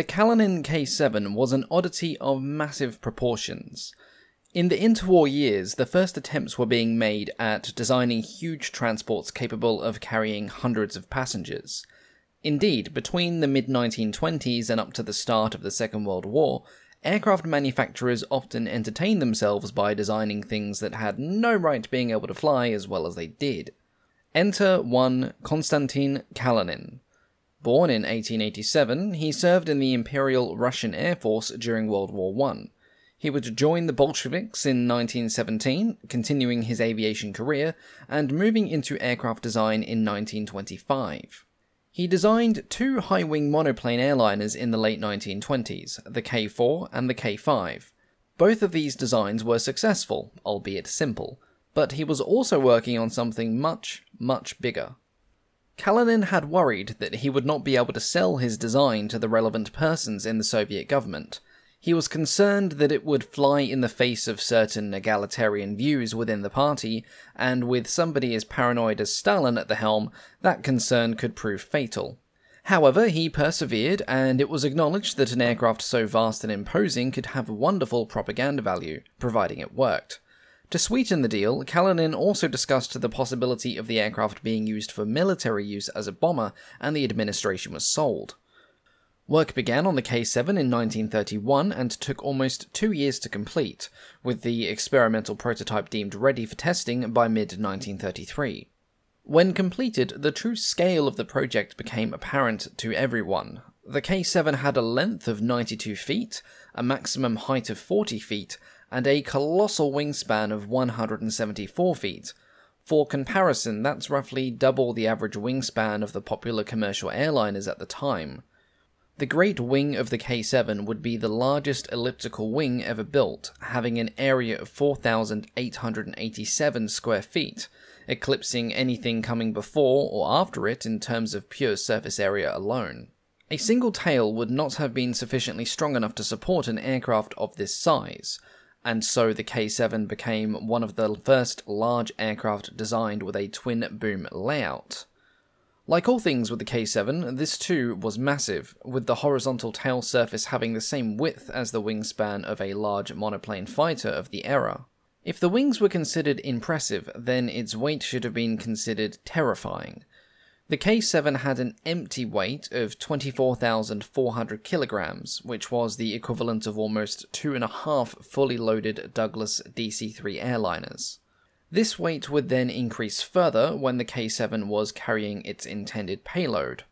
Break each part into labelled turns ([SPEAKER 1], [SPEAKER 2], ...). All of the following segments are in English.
[SPEAKER 1] The Kalinin K7 was an oddity of massive proportions. In the interwar years, the first attempts were being made at designing huge transports capable of carrying hundreds of passengers. Indeed, between the mid 1920s and up to the start of the Second World War, aircraft manufacturers often entertained themselves by designing things that had no right being able to fly as well as they did. Enter one Konstantin Kalinin. Born in 1887, he served in the Imperial Russian Air Force during World War I. He would join the Bolsheviks in 1917, continuing his aviation career, and moving into aircraft design in 1925. He designed two high wing monoplane airliners in the late 1920s, the K 4 and the K 5. Both of these designs were successful, albeit simple, but he was also working on something much, much bigger. Kalinin had worried that he would not be able to sell his design to the relevant persons in the Soviet government, he was concerned that it would fly in the face of certain egalitarian views within the party, and with somebody as paranoid as Stalin at the helm, that concern could prove fatal. However, he persevered, and it was acknowledged that an aircraft so vast and imposing could have wonderful propaganda value, providing it worked. To sweeten the deal, Kalinin also discussed the possibility of the aircraft being used for military use as a bomber, and the administration was sold. Work began on the K7 in 1931 and took almost two years to complete, with the experimental prototype deemed ready for testing by mid 1933. When completed, the true scale of the project became apparent to everyone. The K7 had a length of 92 feet, a maximum height of 40 feet, and a colossal wingspan of 174 feet. For comparison, that's roughly double the average wingspan of the popular commercial airliners at the time. The great wing of the K7 would be the largest elliptical wing ever built, having an area of 4,887 square feet, eclipsing anything coming before or after it in terms of pure surface area alone. A single tail would not have been sufficiently strong enough to support an aircraft of this size, and so the K7 became one of the first large aircraft designed with a twin boom layout. Like all things with the K7, this too was massive, with the horizontal tail surface having the same width as the wingspan of a large monoplane fighter of the era. If the wings were considered impressive, then its weight should have been considered terrifying. The K7 had an empty weight of 24,400 kilograms, which was the equivalent of almost two and a half fully loaded Douglas DC 3 airliners. This weight would then increase further when the K7 was carrying its intended payload.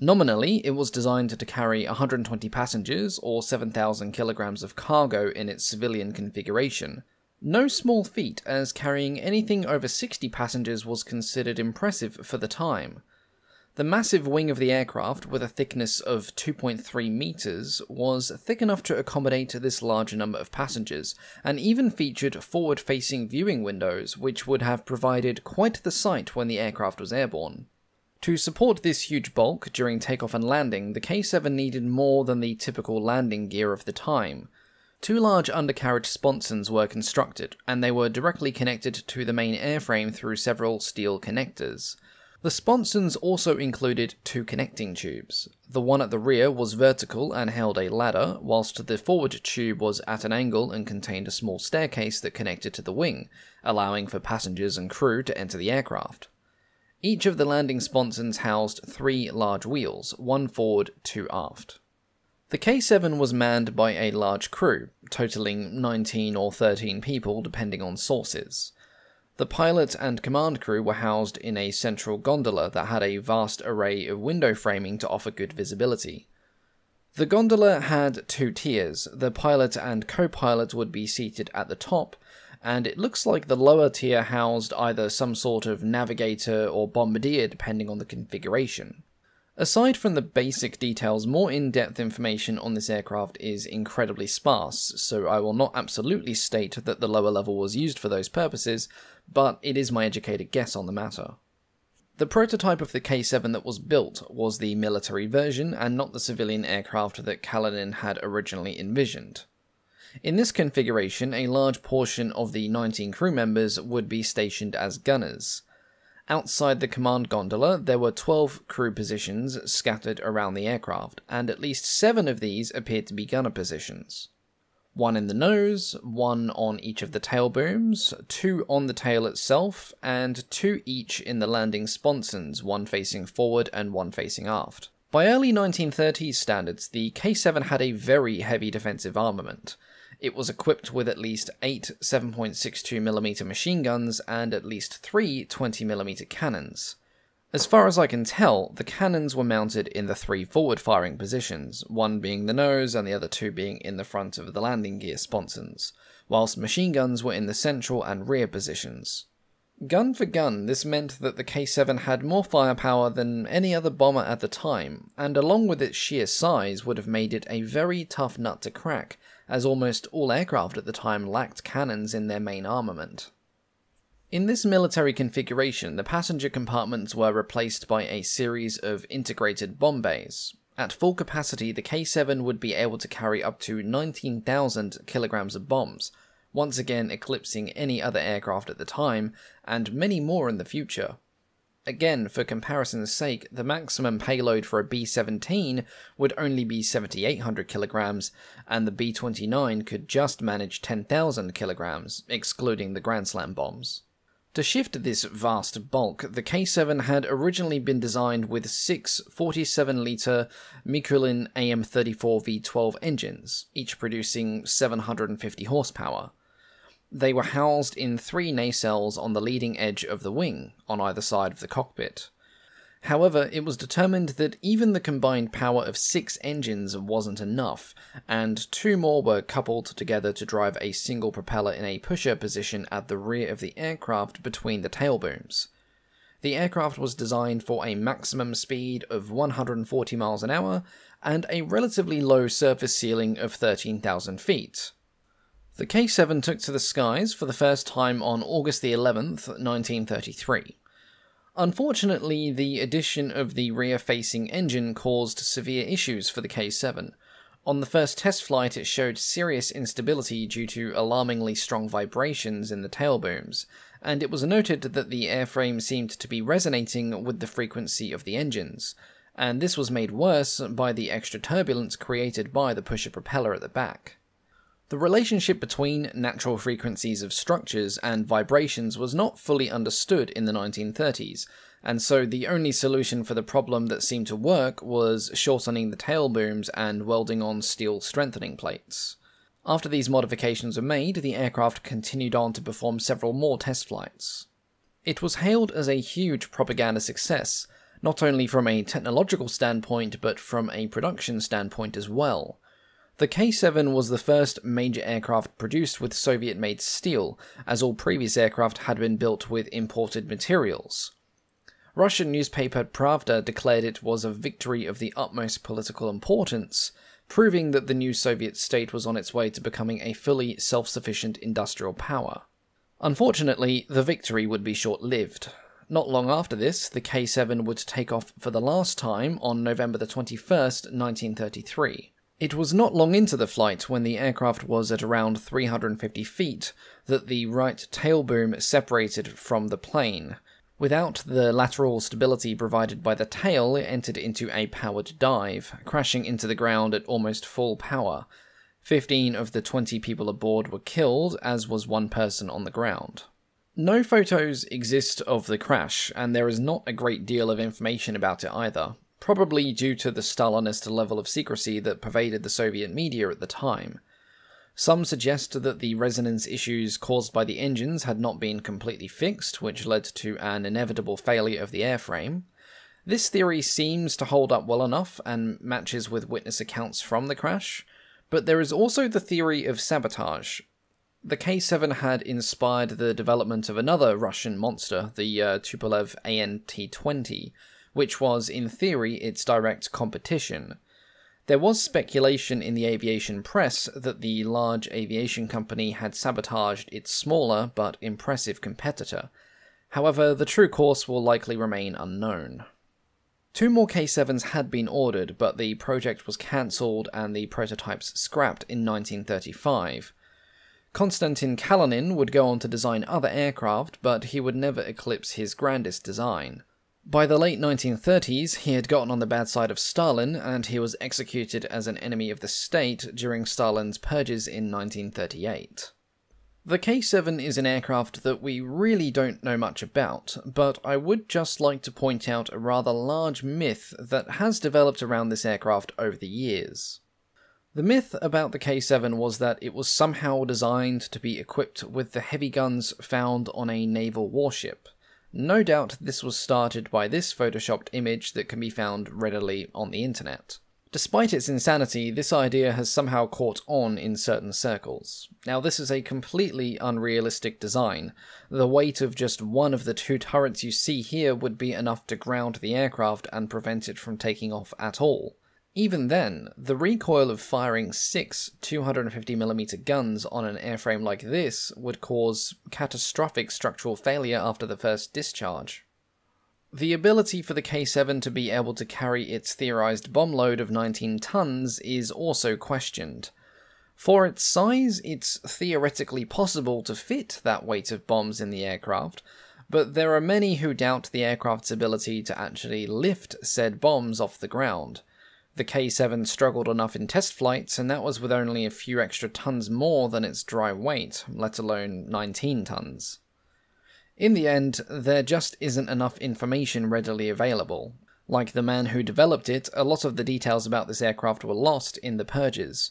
[SPEAKER 1] Nominally, it was designed to carry 120 passengers or 7,000 kilograms of cargo in its civilian configuration. No small feat, as carrying anything over 60 passengers was considered impressive for the time. The massive wing of the aircraft, with a thickness of 2.3 meters, was thick enough to accommodate this large number of passengers, and even featured forward facing viewing windows, which would have provided quite the sight when the aircraft was airborne. To support this huge bulk during takeoff and landing, the K 7 needed more than the typical landing gear of the time. Two large undercarriage sponsons were constructed, and they were directly connected to the main airframe through several steel connectors. The sponsons also included two connecting tubes. The one at the rear was vertical and held a ladder, whilst the forward tube was at an angle and contained a small staircase that connected to the wing, allowing for passengers and crew to enter the aircraft. Each of the landing sponsons housed three large wheels, one forward, two aft. The K7 was manned by a large crew, totaling 19 or 13 people depending on sources. The pilot and command crew were housed in a central gondola that had a vast array of window framing to offer good visibility. The gondola had two tiers. The pilot and co pilot would be seated at the top, and it looks like the lower tier housed either some sort of navigator or bombardier depending on the configuration. Aside from the basic details, more in-depth information on this aircraft is incredibly sparse, so I will not absolutely state that the lower level was used for those purposes, but it is my educated guess on the matter. The prototype of the K-7 that was built was the military version and not the civilian aircraft that Kalinin had originally envisioned. In this configuration, a large portion of the 19 crew members would be stationed as gunners, Outside the command gondola, there were 12 crew positions scattered around the aircraft, and at least seven of these appeared to be gunner positions. One in the nose, one on each of the tail booms, two on the tail itself, and two each in the landing sponsons, one facing forward and one facing aft. By early 1930s standards, the K 7 had a very heavy defensive armament. It was equipped with at least eight 7.62mm machine guns and at least three 20mm cannons. As far as I can tell, the cannons were mounted in the three forward firing positions, one being the nose and the other two being in the front of the landing gear sponsons, whilst machine guns were in the central and rear positions. Gun for gun, this meant that the K 7 had more firepower than any other bomber at the time, and along with its sheer size, would have made it a very tough nut to crack, as almost all aircraft at the time lacked cannons in their main armament. In this military configuration, the passenger compartments were replaced by a series of integrated bomb bays. At full capacity, the K 7 would be able to carry up to 19,000 kilograms of bombs, once again eclipsing any other aircraft at the time, and many more in the future. Again, for comparison's sake, the maximum payload for a B 17 would only be 7,800 kilograms, and the B 29 could just manage 10,000 kilograms, excluding the Grand Slam bombs. To shift this vast bulk, the K 7 had originally been designed with six 47 litre Mikulin AM34 V12 engines, each producing 750 horsepower. They were housed in three nacelles on the leading edge of the wing, on either side of the cockpit. However, it was determined that even the combined power of six engines wasn't enough, and two more were coupled together to drive a single propeller in a pusher position at the rear of the aircraft between the tail booms. The aircraft was designed for a maximum speed of 140 miles an hour and a relatively low service ceiling of 13,000 feet, the K7 took to the skies for the first time on August the 11th, 1933. Unfortunately, the addition of the rear-facing engine caused severe issues for the K7. On the first test flight, it showed serious instability due to alarmingly strong vibrations in the tail booms, and it was noted that the airframe seemed to be resonating with the frequency of the engines, and this was made worse by the extra turbulence created by the pusher propeller at the back. The relationship between natural frequencies of structures and vibrations was not fully understood in the 1930s, and so the only solution for the problem that seemed to work was shortening the tail booms and welding on steel strengthening plates. After these modifications were made, the aircraft continued on to perform several more test flights. It was hailed as a huge propaganda success, not only from a technological standpoint but from a production standpoint as well. The K 7 was the first major aircraft produced with Soviet made steel, as all previous aircraft had been built with imported materials. Russian newspaper Pravda declared it was a victory of the utmost political importance, proving that the new Soviet state was on its way to becoming a fully self sufficient industrial power. Unfortunately, the victory would be short lived. Not long after this, the K 7 would take off for the last time on November the 21st, 1933. It was not long into the flight when the aircraft was at around 350 feet that the right tail boom separated from the plane. Without the lateral stability provided by the tail, it entered into a powered dive, crashing into the ground at almost full power. Fifteen of the 20 people aboard were killed, as was one person on the ground. No photos exist of the crash, and there is not a great deal of information about it either probably due to the Stalinist level of secrecy that pervaded the Soviet media at the time. Some suggest that the resonance issues caused by the engines had not been completely fixed, which led to an inevitable failure of the airframe. This theory seems to hold up well enough and matches with witness accounts from the crash, but there is also the theory of sabotage. The K 7 had inspired the development of another Russian monster, the uh, Tupolev ANT-20, which was, in theory, its direct competition. There was speculation in the aviation press that the large aviation company had sabotaged its smaller but impressive competitor. However, the true course will likely remain unknown. Two more K7s had been ordered, but the project was cancelled and the prototypes scrapped in 1935. Konstantin Kalinin would go on to design other aircraft, but he would never eclipse his grandest design. By the late 1930s, he had gotten on the bad side of Stalin, and he was executed as an enemy of the state during Stalin's purges in 1938. The K 7 is an aircraft that we really don't know much about, but I would just like to point out a rather large myth that has developed around this aircraft over the years. The myth about the K7 was that it was somehow designed to be equipped with the heavy guns found on a naval warship. No doubt this was started by this photoshopped image that can be found readily on the internet. Despite its insanity, this idea has somehow caught on in certain circles. Now, this is a completely unrealistic design. The weight of just one of the two turrets you see here would be enough to ground the aircraft and prevent it from taking off at all. Even then, the recoil of firing six 250mm guns on an airframe like this would cause catastrophic structural failure after the first discharge. The ability for the K7 to be able to carry its theorized bomb load of 19 tons is also questioned. For its size, it's theoretically possible to fit that weight of bombs in the aircraft, but there are many who doubt the aircraft's ability to actually lift said bombs off the ground. The K7 struggled enough in test flights, and that was with only a few extra tons more than its dry weight, let alone 19 tons. In the end, there just isn't enough information readily available. Like the man who developed it, a lot of the details about this aircraft were lost in the purges.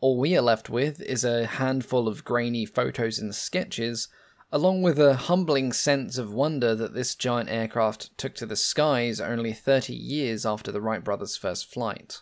[SPEAKER 1] All we are left with is a handful of grainy photos and sketches, along with a humbling sense of wonder that this giant aircraft took to the skies only 30 years after the Wright brothers' first flight.